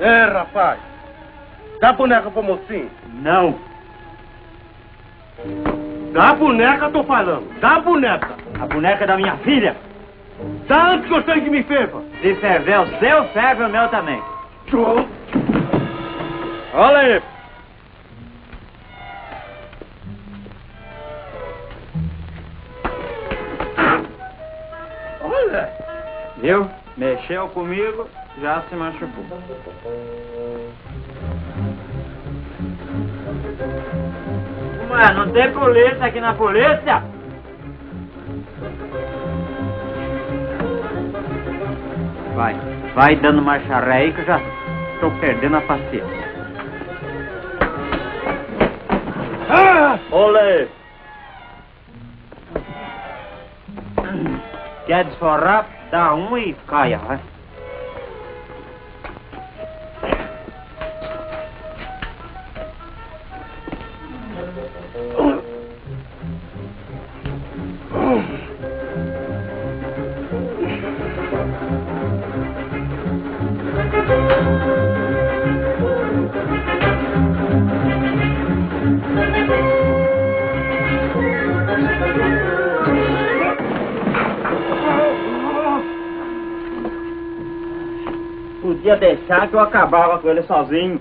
É, rapaz. Dá boneca pro mocinho. Não. Dá boneca, tô falando. Dá boneca. A boneca é da minha filha. Dá antes que eu tenho que me ferva. Se ferver o seu, ferve o meu também. Olha aí. Olha. Viu? Mexeu comigo, já se machucou. Ué, não tem polícia aqui na polícia? Vai, vai dando marcha ré aí que eu já estou perdendo a paciência. Ah! Olê! Quer desforrar? Dá um e caia, vai. Podia deixar que eu acabava com ele sozinho.